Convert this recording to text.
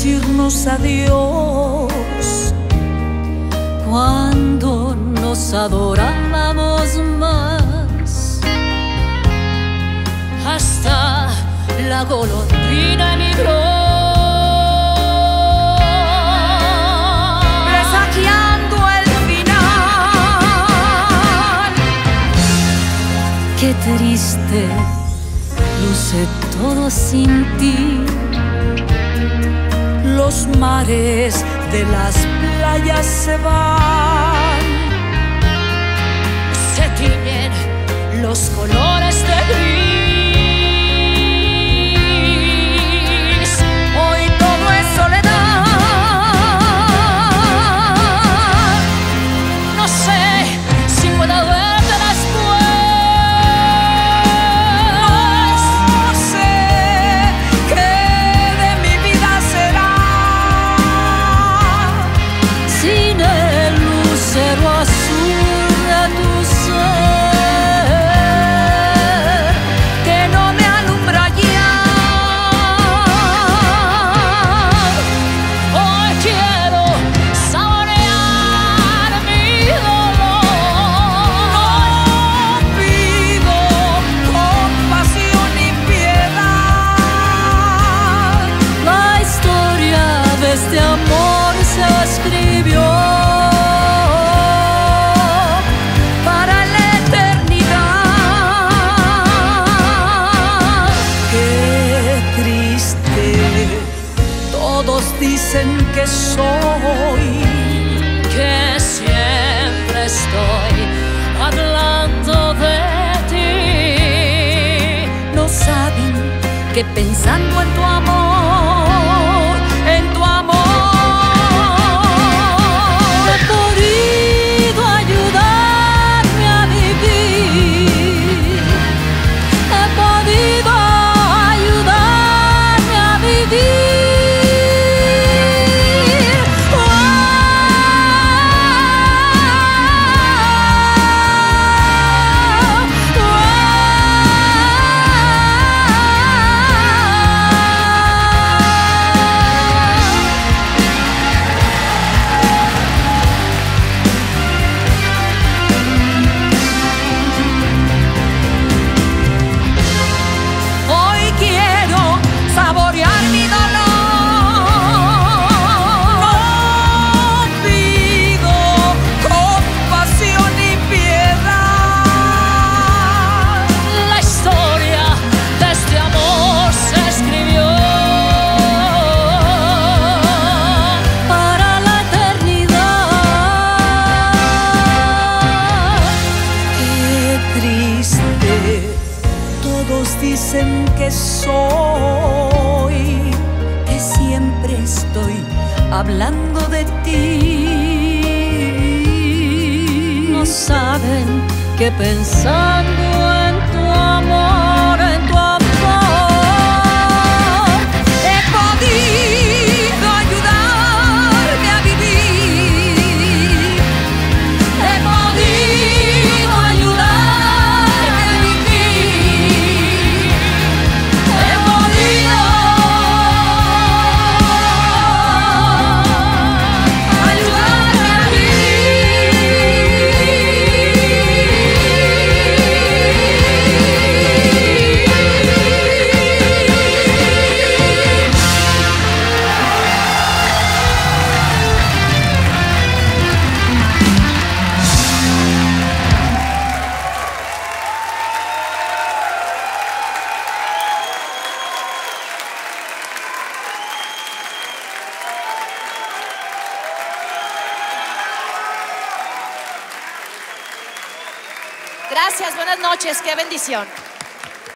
sus adiós. Cuando nos adorábamos más hasta la golondrina emigró. Presagiando el final. Qué triste luce todo sin ti los mares de las playas se van, se tiñen los colores de que soy, que siempre estoy hablando de ti. No saben que pensando en tu amor, dicen que soy, que siempre estoy hablando de ti. No saben que pensando Gracias, buenas noches, qué bendición.